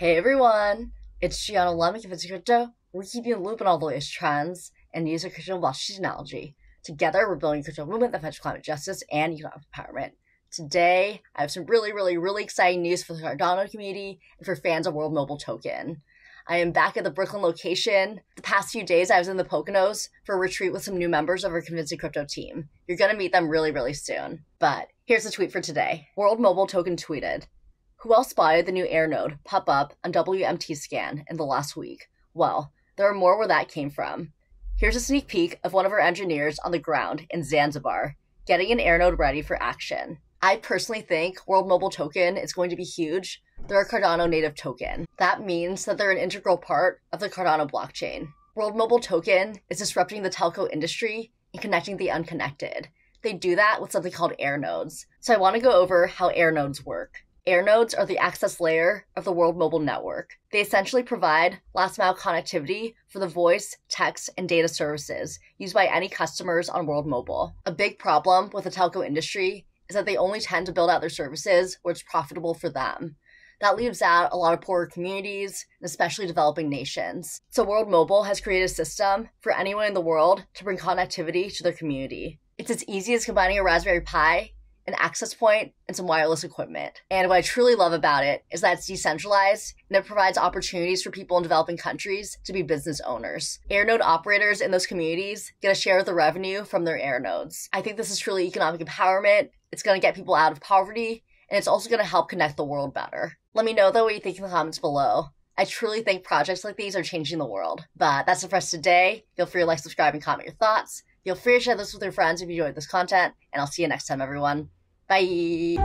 everyone, it's Gianna Lemon of Crypto. We're keeping a loop on all the latest trends and news of crypto blockchain technology. Together, we're building a crypto movement that fights climate justice and economic empowerment. Today, I have some really, really, really exciting news for the Cardano community and for fans of World Mobile Token. I am back at the Brooklyn location. The past few days, I was in the Poconos for a retreat with some new members of our Convincing Crypto team. You're going to meet them really, really soon. But here's the tweet for today World Mobile Token tweeted Who else spotted the new Air node pop up on WMT Scan in the last week? Well, there are more where that came from. Here's a sneak peek of one of our engineers on the ground in Zanzibar, getting an Air node ready for action. I personally think World Mobile Token is going to be huge they're a Cardano native token. That means that they're an integral part of the Cardano blockchain. World Mobile Token is disrupting the telco industry and connecting the unconnected. They do that with something called air nodes. So I want to go over how air nodes work. Air nodes are the access layer of the World Mobile Network. They essentially provide last mile connectivity for the voice, text, and data services used by any customers on World Mobile. A big problem with the telco industry is that they only tend to build out their services where it's profitable for them that leaves out a lot of poorer communities, and especially developing nations. So World Mobile has created a system for anyone in the world to bring connectivity to their community. It's as easy as combining a Raspberry Pi an access point, and some wireless equipment. And what I truly love about it is that it's decentralized and it provides opportunities for people in developing countries to be business owners. Airnode operators in those communities get a share of the revenue from their air nodes. I think this is truly economic empowerment. It's going to get people out of poverty and it's also going to help connect the world better. Let me know though what you think in the comments below. I truly think projects like these are changing the world. But that's it for us today. Feel free to like, subscribe, and comment your thoughts. Feel free to share this with your friends if you enjoyed this content, and I'll see you next time, everyone. バイ。